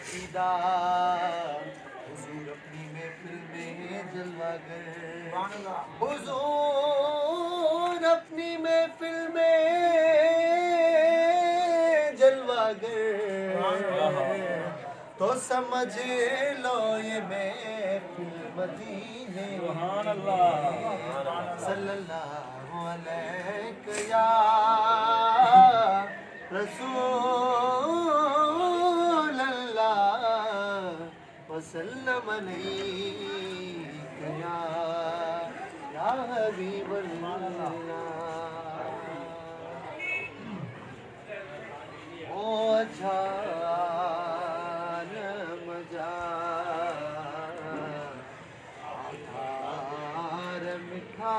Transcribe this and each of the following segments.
हुजूर अपनी महफिल में जलवा हुजूर अपनी महफिल में जलवा गर तो समझ लो ये महफिल मदीने सल्लल्लाहु अलैहि या रसूल وسلم عليك يا يا حبيب الله मज़ा अथार मिठा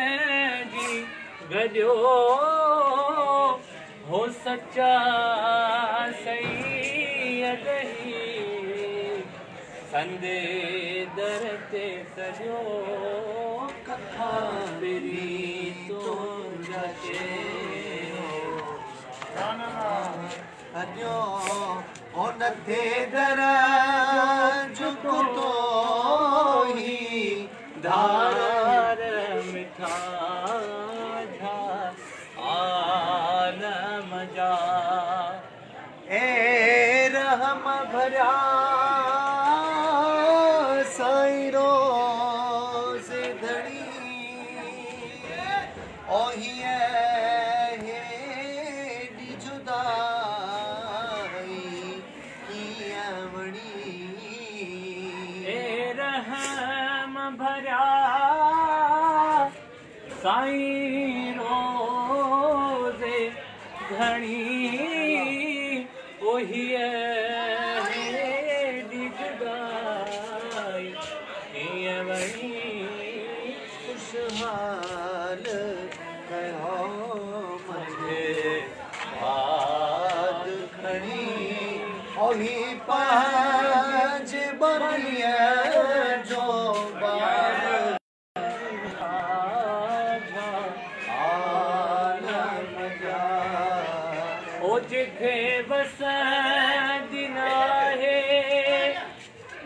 गॾियो हो सच्चा सही ॾही संदे दर ते कथा ॾे ते दर झुको ही धार मिठा न भरिया साईं रोज़े घणी ओही डिजगाई ईअं वणी ख़ुशहाल जि बसि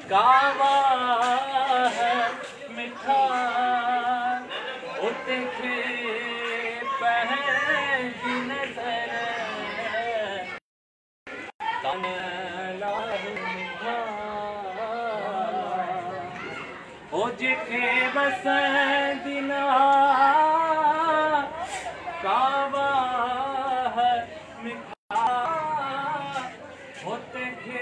हावा मिठा उते पहर जिथे बस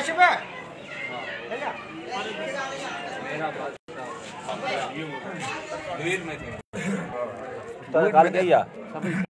आशिफ मेरा में थे